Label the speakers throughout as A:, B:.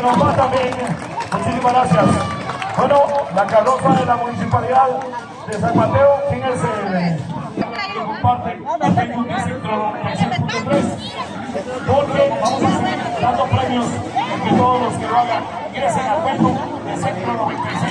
A: que nos
B: va también. Muchísimas gracias. Bueno, la carroza de la municipalidad de San Mateo, ¿quién es el eh, que comparte
C: el centro
B: Porque vamos a seguir dando premios que todos los que lo
D: hagan ingresen al cuento
B: del centro
E: 96.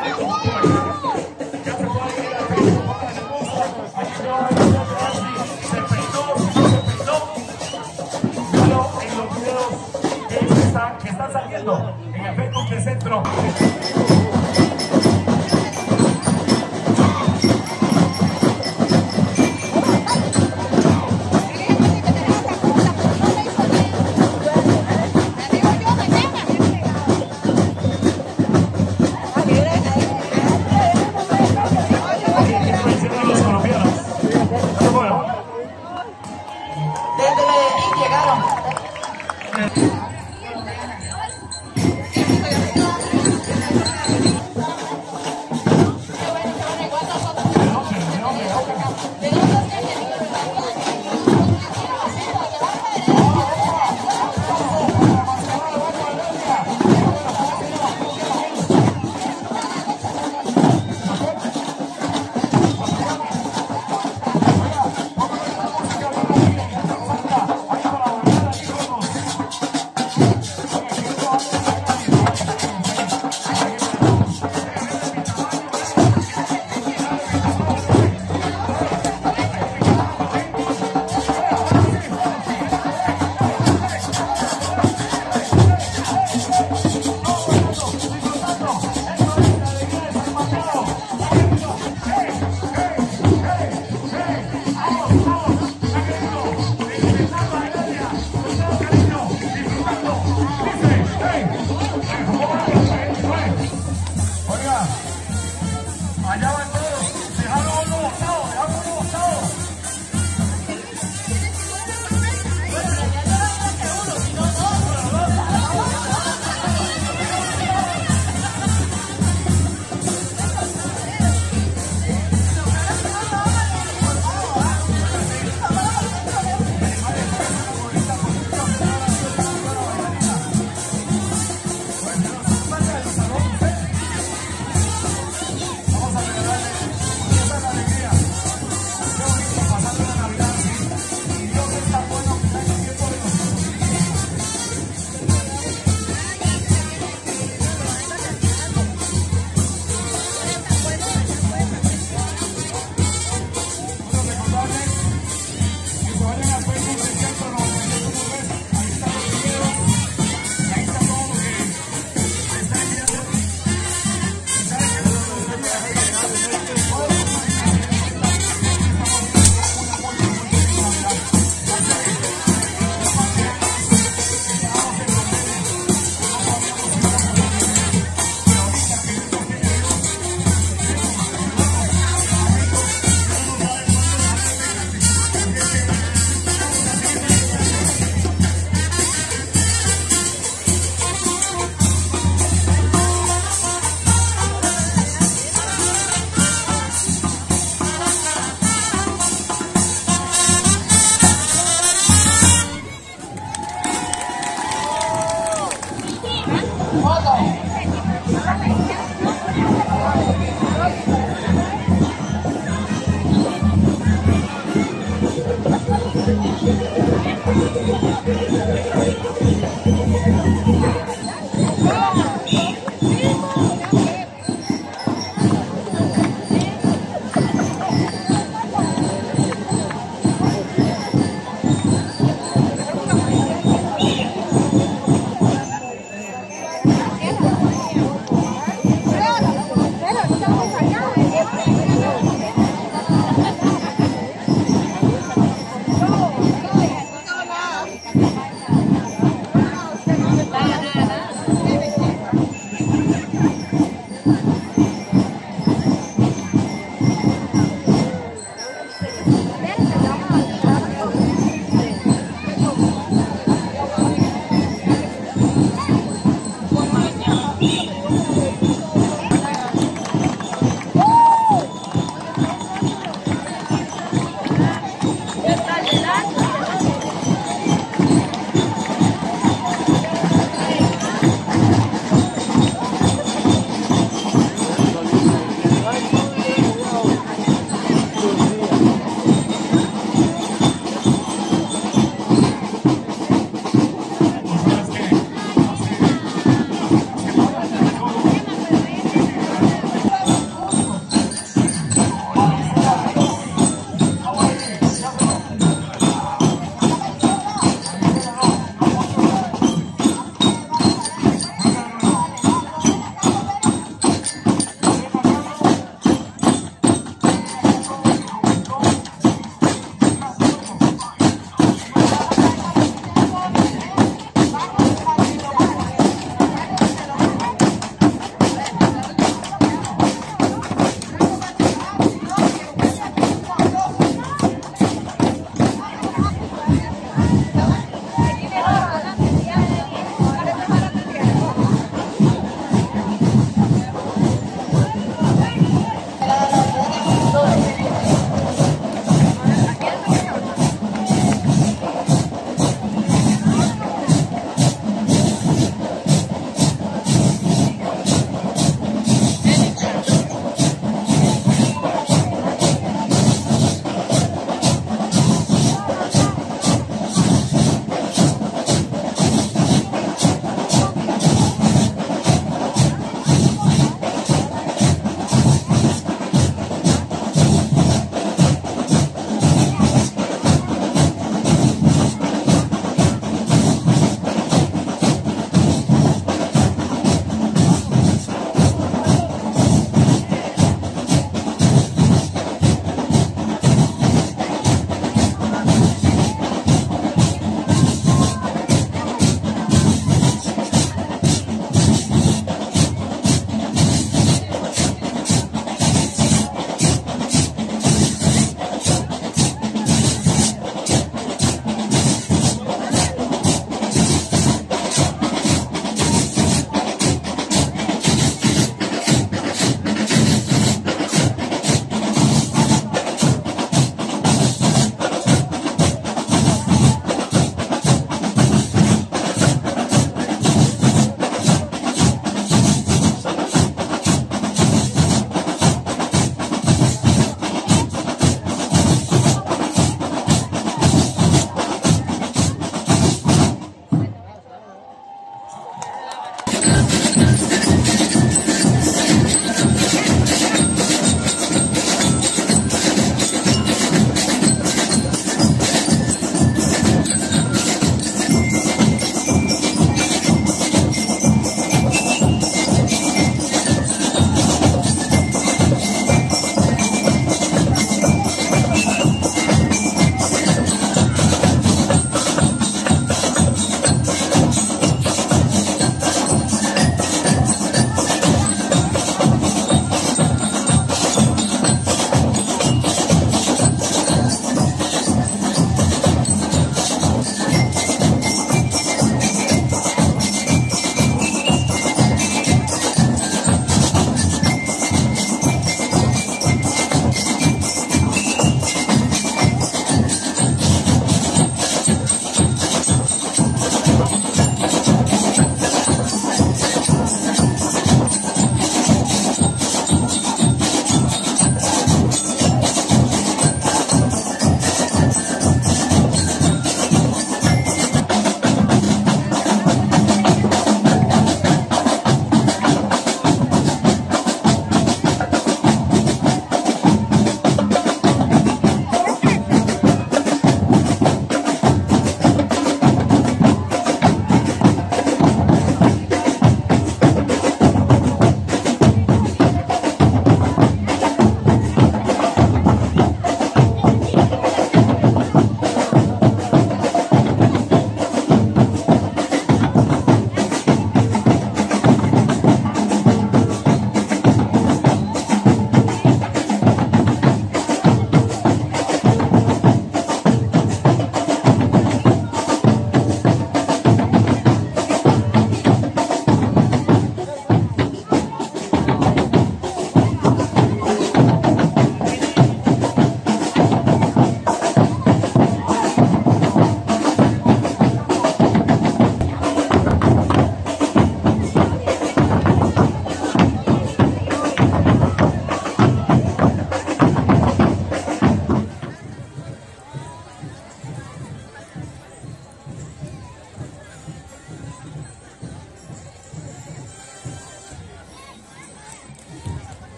E: Fernando, en
F: el
E: Centro.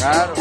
F: Claro.